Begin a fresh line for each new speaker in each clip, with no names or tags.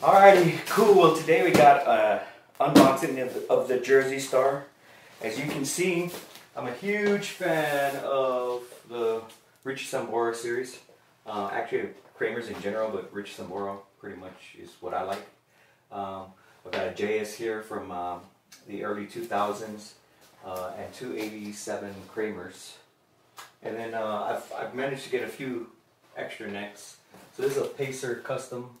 Alrighty, cool. Well, today we got uh, unboxing of the, of the Jersey Star. As you can see, I'm a huge fan of the Richie Sambora series. Uh, actually, Kramer's in general, but Richie Sambora pretty much is what I like. Um, I've got a JS here from um, the early 2000s uh, and 287 Kramers. And then uh, I've, I've managed to get a few extra necks. So this is a Pacer Custom.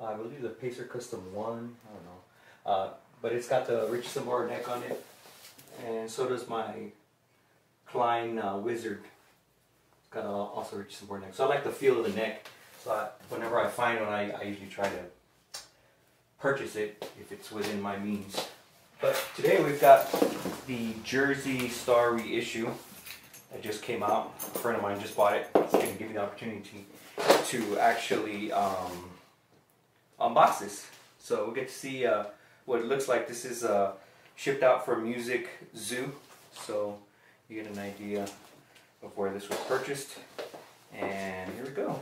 I believe the Pacer Custom 1. I don't know. Uh, but it's got the Richie Sambora neck on it. And so does my Klein uh, Wizard. It's got a, also Richie Sambora neck. So I like the feel of the neck. So I, whenever I find one, I, I usually try to purchase it if it's within my means. But today we've got the Jersey Star reissue that just came out. A friend of mine just bought it. It's going to give me the opportunity to actually um, unbox this. So we'll get to see uh, what it looks like. This is uh, shipped out from Music Zoo. So you get an idea of where this was purchased. And here we go.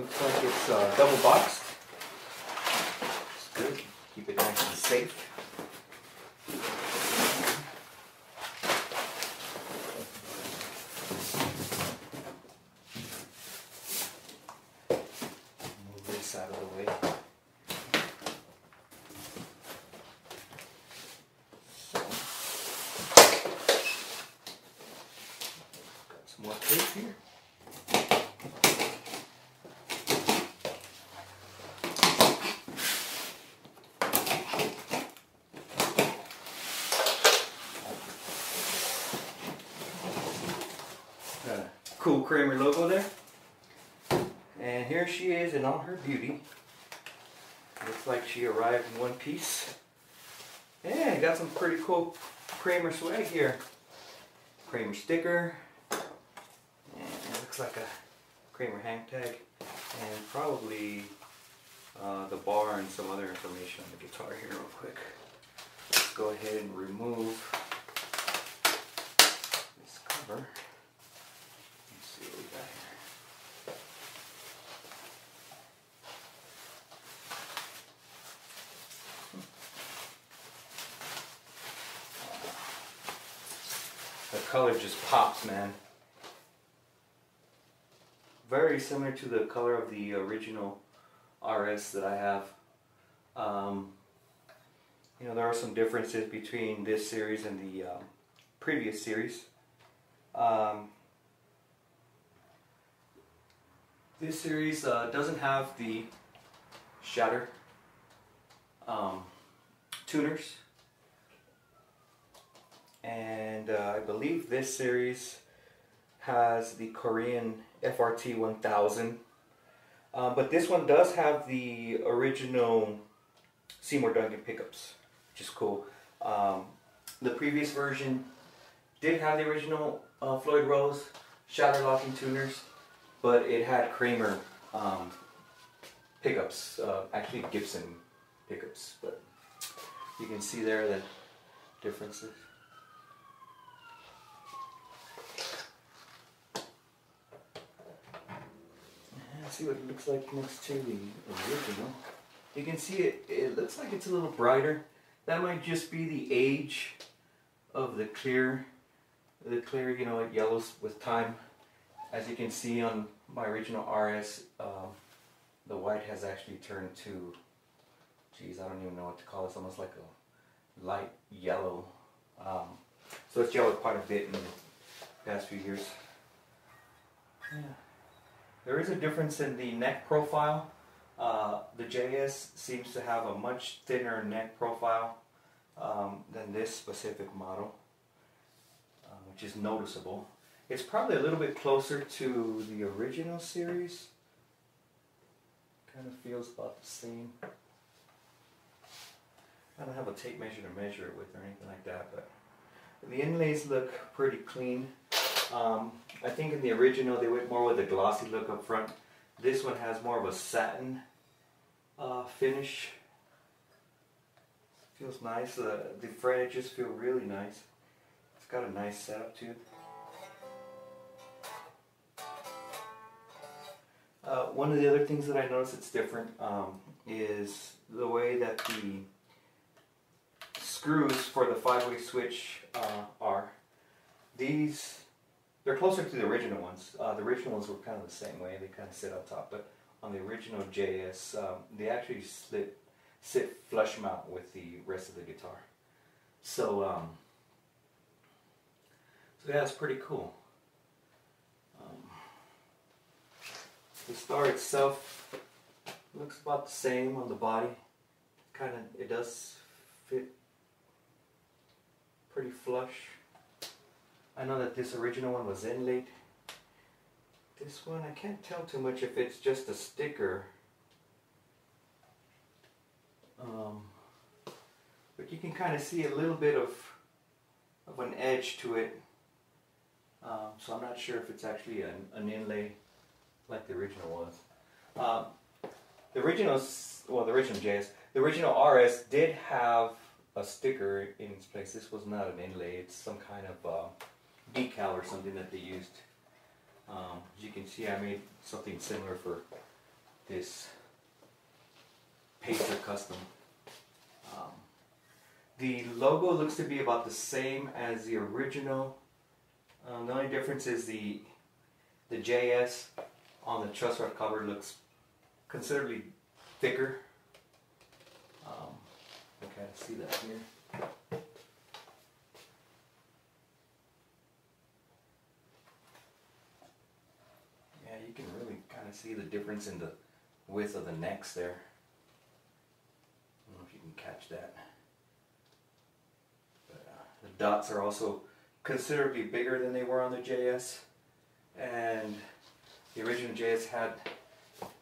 Looks like it's uh, double boxed. It's good. Keep it nice and safe. Move this out of the way. So, got some more tape here. Got a cool Kramer logo there. And here she is in all her beauty. Looks like she arrived in one piece. Yeah, got some pretty cool Kramer swag here. Kramer sticker. And it looks like a Kramer hang tag. And probably uh, the bar and some other information on the guitar here real quick. Let's go ahead and remove this cover. Let's see what we got here. The color just pops, man. Very similar to the color of the original RS that I have. Um, you know, there are some differences between this series and the um, previous series. Um, this series uh, doesn't have the Schaller um, tuners and uh, I believe this series has the Korean FRT 1000 uh, but this one does have the original Seymour Duncan pickups which is cool. Um, the previous version did have the original uh, Floyd Rose Schaller locking tuners but it had Kramer um, pickups uh, actually Gibson pickups but you can see there the differences Let's see what it looks like next to the original. You can see it, it looks like it's a little brighter. That might just be the age of the clear, the clear, you know, it yellows with time. As you can see on my original RS, um, the white has actually turned to, geez, I don't even know what to call it. It's almost like a light yellow. Um, so it's yellowed quite a bit in the past few years. Yeah. There is a difference in the neck profile. Uh, the JS seems to have a much thinner neck profile um, than this specific model, uh, which is noticeable. It's probably a little bit closer to the original series. Kind of feels about the same. I don't have a tape measure to measure it with or anything like that, but the inlays look pretty clean. Um, I think in the original they went more with a glossy look up front. This one has more of a satin uh, finish. Feels nice. Uh, the fret edges feel really nice. It's got a nice setup too. Uh, one of the other things that I noticed that's different um, is the way that the screws for the five-way switch uh, are. These, they're closer to the original ones. Uh, the original ones were kind of the same way. They kind of sit on top, but on the original JS, um, they actually sit, sit flush mount with the rest of the guitar. So, um, so yeah, it's pretty cool. The star itself looks about the same on the body. Kind of, it does fit pretty flush. I know that this original one was inlaid. This one, I can't tell too much if it's just a sticker. Um, but you can kind of see a little bit of of an edge to it. Um, so I'm not sure if it's actually an, an inlay like the original was. Um, the original, well, the original JS, the original RS did have a sticker in its place. This was not an inlay. It's some kind of uh, decal or something that they used. Um, as you can see, I made something similar for this Pacer Custom. Um, the logo looks to be about the same as the original. Um, the only difference is the the JS on the truss rod cover looks considerably thicker. Um, of see that here. Yeah, you can see the difference in the width of the necks there. I don't know if you can catch that. But, uh, the dots are also considerably bigger than they were on the JS. And the original JS had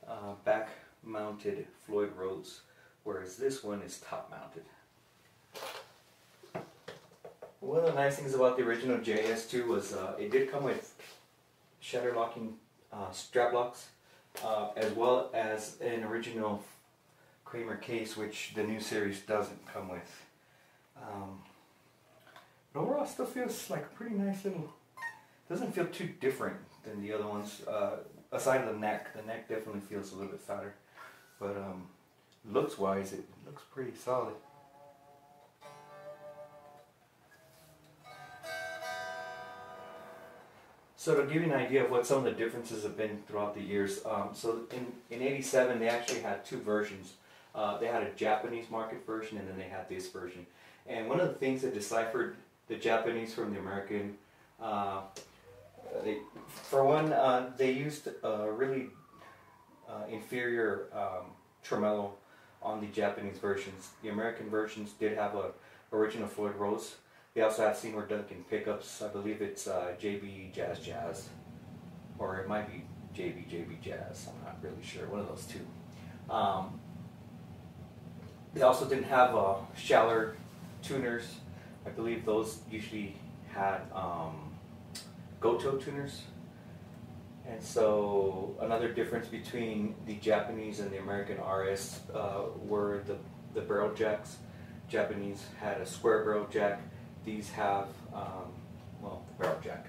uh, back mounted Floyd Rose, whereas this one is top mounted. One of the nice things about the original JS2 was uh, it did come with Schaller locking uh, strap locks, uh, as well as an original Kramer case, which the new series doesn't come with. Um, but overall, still feels like a pretty nice little. Doesn't feel too different than the other ones. Uh, aside of the neck, the neck definitely feels a little bit fatter, but um, looks wise, it looks pretty solid. So to give you an idea of what some of the differences have been throughout the years, um, so in, in 87 they actually had two versions. Uh, they had a Japanese market version and then they had this version. And one of the things that deciphered the Japanese from the American uh, they, for one, uh, they used a really uh, inferior um, tremolo on the Japanese versions. The American versions did have a original Floyd Rose. They also have Seymour Duncan pickups. I believe it's uh, JB Jazz Jazz, or it might be JB JB Jazz. I'm not really sure. One of those two. Um, they also didn't have uh, Schaller tuners. I believe those usually had um, Gotoh tuners. And so another difference between the Japanese and the American RS uh, were the, the barrel jacks. Japanese had a square barrel jack. These have, um, well, the barrel jack.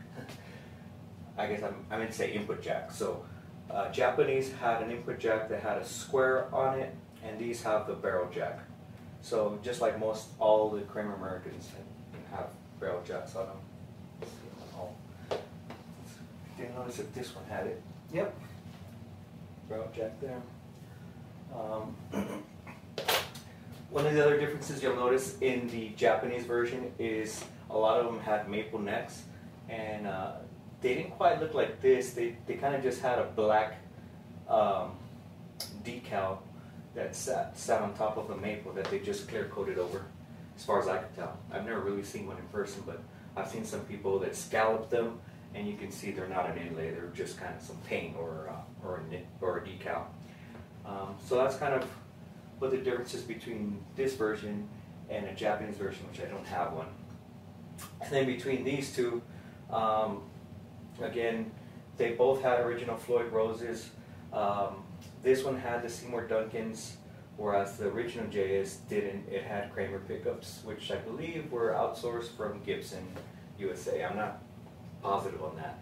I guess I'm, I meant to say input jack. So uh, Japanese had an input jack that had a square on it, and these have the barrel jack. So just like most, all the Kramer Americans have barrel jacks on them. Didn't notice if this one had it. Yep. Barrel jack there. Um, one of the other differences you'll notice in the Japanese version is a lot of them had maple necks and uh, they didn't quite look like this. They, they kind of just had a black um, decal that sat, sat on top of the maple that they just clear coated over, as far as I could tell. I've never really seen one in person, but I've seen some people that scalloped them and you can see they're not an inlay, they're just kind of some paint or, uh, or, a, or a decal. Um, so that's kind of what the difference is between this version and a Japanese version, which I don't have one. And then between these two, um, again, they both had original Floyd Roses. Um, this one had the Seymour Duncans, whereas the original JS didn't. It had Kramer pickups, which I believe were outsourced from Gibson USA. I'm not positive on that.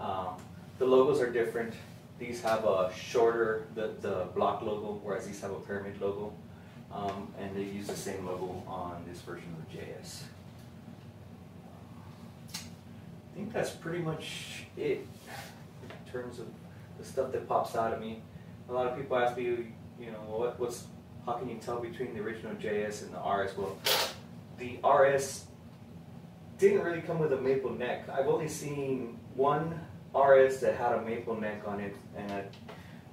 Um, the logos are different. These have a shorter, the, the block logo, whereas these have a pyramid logo. Um, and they use the same logo on this version of JS. I think that's pretty much it in terms of the stuff that pops out at me. A lot of people ask me, you know, what, what's, how can you tell between the original JS and the RS? Well, the RS didn't really come with a maple neck. I've only seen one RS that had a maple neck on it, and a,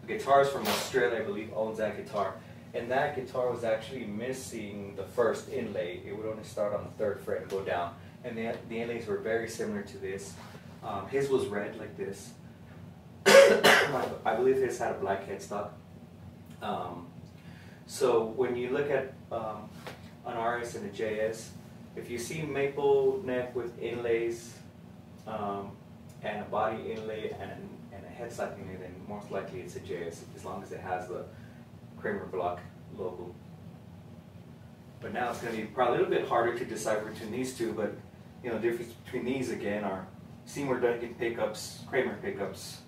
guitarist from Australia, I believe, owns that guitar. And that guitar was actually missing the first inlay. It would only start on the third fret and go down. And the, the inlays were very similar to this. Um, his was red like this. I believe his had a black headstock. Um, so when you look at um, an RS and a JS, if you see maple neck with inlays um, and a body inlay and, and a headstock inlay, then most likely it's a JS as long as it has the Kramer block logo. But now it's going to be probably a little bit harder to decipher between these two, but you know, the difference between these again are Seymour Duncan pickups, Kramer pickups.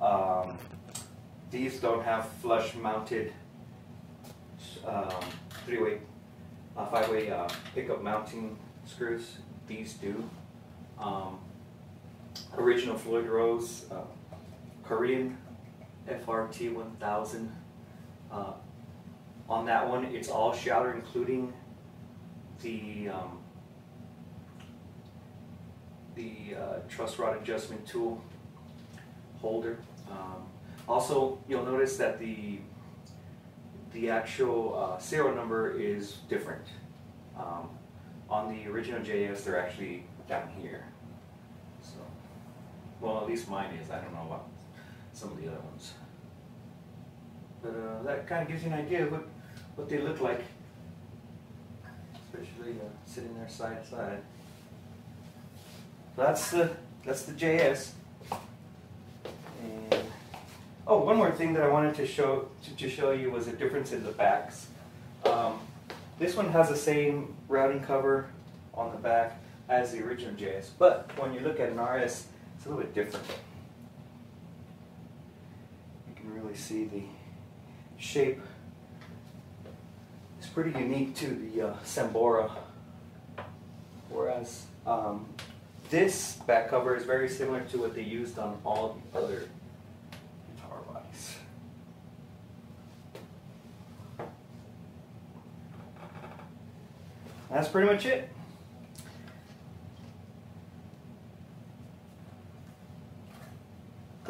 Um, these don't have flush mounted um, three-way, uh, five-way uh, pickup mounting screws. These do. Um, original Floyd Rose, uh, Korean FRT 1000 uh, on that one, it's all Schaller, including the um, the uh, truss rod adjustment tool holder. Um, also, you'll notice that the the actual uh, serial number is different. Um, on the original JS, they're actually down here. Well, at least mine is. I don't know about some of the other ones. But uh, that kind of gives you an idea of what, what they look like, especially uh, sitting there side to side. So that's the that's the JS. And oh, one more thing that I wanted to show to, to show you was a difference in the backs. Um, this one has the same routing cover on the back as the original JS, but when you look at an RS, it's a little bit different. You can really see the shape is pretty unique to the uh, Sambora. Whereas um, this back cover is very similar to what they used on all the other guitar bodies. That's pretty much it.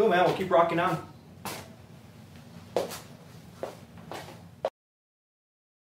Cool, man. We'll keep rocking on.